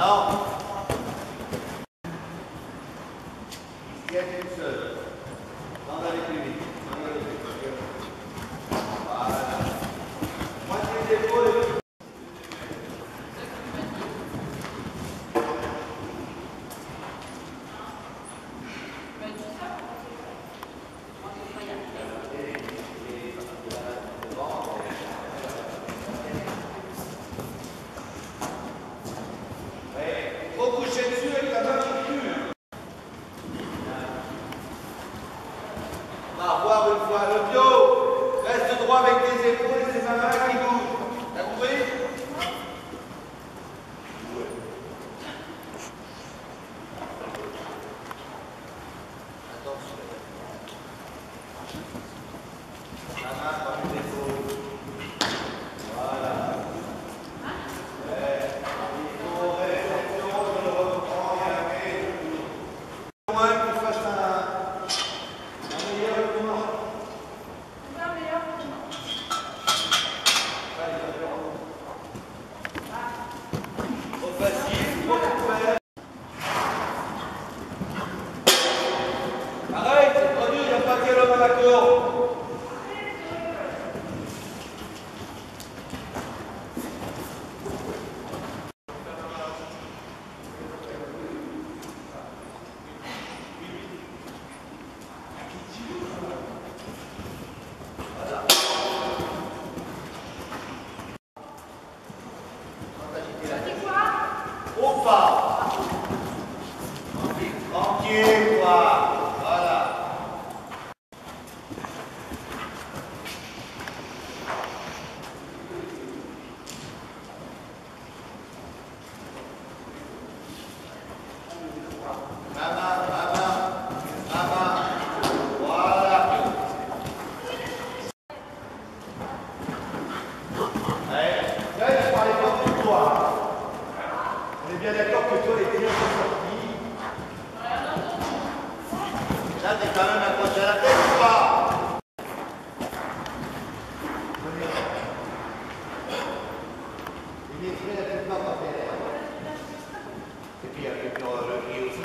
Non. Il y On va voir une fois le bio. Reste droit avec tes épaules et c'est ma main qui bouge. A pas quel homme à la corde. Trop fort. Tranquille, quoi. Voilà. Maman, maman, maman. Voilà. Allez, là, je parlais pas pour toi. On est bien d'accord que toi, les clients sont sortis. Là, t'es quand même accroché à la tête ou pas Il est très la pas par terre. Et puis, avec le le pied aussi,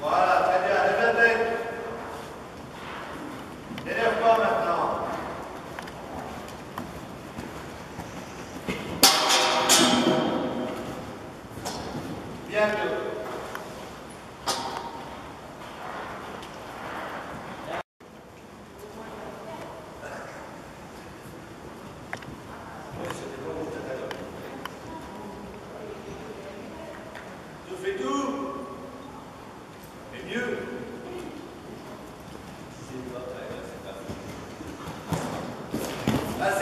Voilà, très bien. Lève la tête. N'énerve pas maintenant. Bien joué. Je fais tout mieux. Ah,